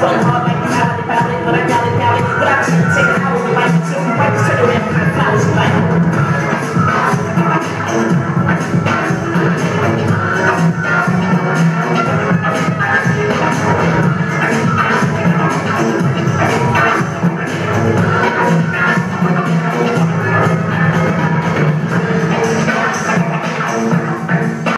Sometimes